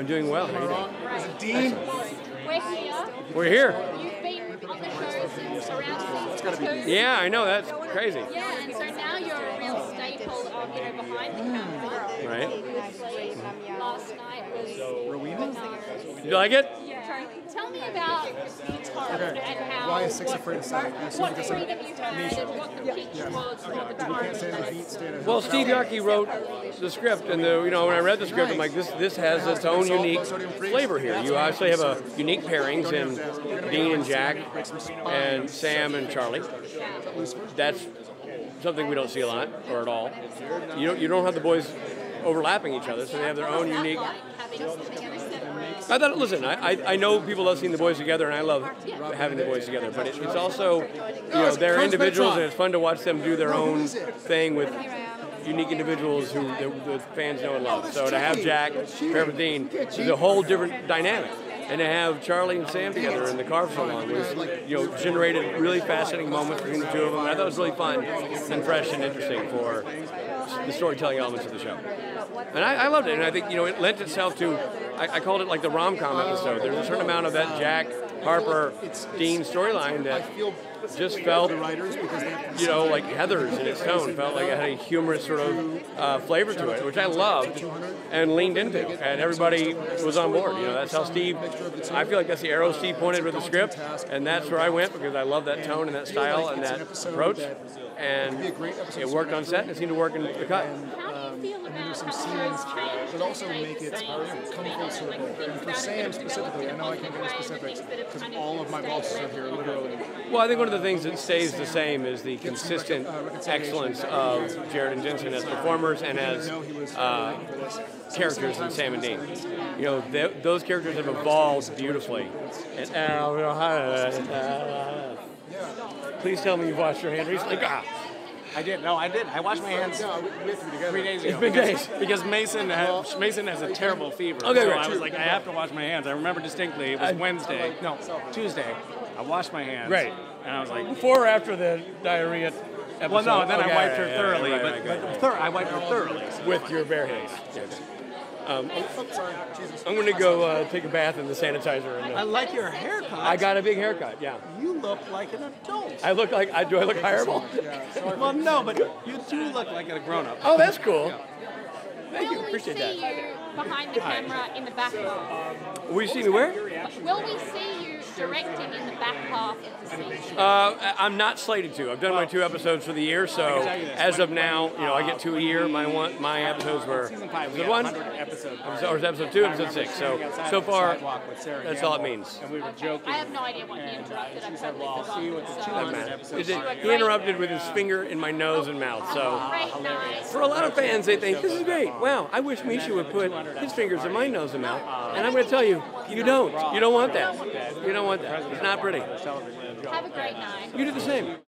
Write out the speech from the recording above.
I'm doing well. How are you doing? Dean, We're here. We're here. You've been on the show since around season. Yeah, I know. That's crazy. Yeah, and so now you're a real staple you know, behind the camera. Right? Obviously, last night was Did you like it? Yeah. Tell me about guitar and how Why is Six Afraid of Silence? What freedom you had and what the pitch was for the People can't stand the guitar. heat, stand at Well. Steve Yockey wrote the script, and the you know when I read the script, I'm like, this this has its own unique flavor here. You obviously have a unique pairings in Dean and Jack, and Sam and Charlie. That's something we don't see a lot or at all. You don't you don't have the boys overlapping each other, so they have their own unique. Like having something separate. I thought, listen, I, I, I know people love seeing the boys together, and I love having the boys together. But it, it's also, you know, they're individuals, and it's fun to watch them do their own thing with unique individuals who the, the fans know and love. So to have Jack with Dean is a whole different dynamic. And to have Charlie and Sam together in the car for so long was, you know, generated really fascinating moments between the two of them. I thought it was really fun and fresh and interesting for the storytelling elements of the show. And I, I loved it, and I think you know it lent itself to. I, I called it like the rom-com episode. There's a certain amount of that Jack Harper Dean storyline that just felt, you know, like Heather's in its tone. Felt like it had a humorous sort of uh, flavor to it, which I loved and leaned into, and everybody was on board. You know, that's how Steve. I feel like that's the arrow Steve pointed with the script, and that's where I went because I love that tone and that style and that approach. And it worked on set, and it seemed to work in the cut. How do you feel about some scenes show's changed? that also in the way make it Sam come is full circle. And for Sam specifically, I know I can't get into the specifics things that have because all of my bosses are here, literally. Well, I think one of the things that stays the same is the consistent excellence of Jared and Jensen as performers and as uh, characters in Sam and Dean. You know, th- those characters have evolved beautifully. And, uh, please tell me you've washed your hands recently. Ah, I did. No, I did. I washed my hands No, we, we have to be together. three days ago. It's been because, days. because Mason has, Mason has a terrible fever. Okay, so right. I was like, I have to wash my hands. I remember distinctly. It was I- Wednesday. No, Tuesday. I washed my hands. Right. And I was like, Before or after the diarrhea episode? well, no. Then Okay, I wiped her thoroughly. right, but right, but right. thor- I wiped her thoroughly. with your bare hands. Um, sorry, Jesus. I'm going to go uh, take a bath in the sanitizer. And, I uh, like your haircut. I got a big haircut. Yeah, You look like an adult. I look like I do. I look hireable. well, no, but you do look like a grown-up. Oh, that's cool. Thank you. Will we Appreciate see that. you behind the camera in the back half? Will you see me where? Will we see you directing in the back half of the season? Uh, I- I'm not slated to. I've done my two episodes for the year, so as of now, you know, I get two a year. My one, my episodes were Season five, we episode one, 100 or is episode two, episode six. So so far, that's all it means. And we were joking. I have no idea what he interrupted. I She said, well, I'll see you at the 200 episode. is it- he interrupted with his finger in my nose and mouth. So for a lot of fans, they think this is great. Wow, I wish Misha would put his fingers in my nose and mouth. And I'm going to tell you, you don't. You don't want that. You don't want that. It's not pretty. Have a great night. You do the same.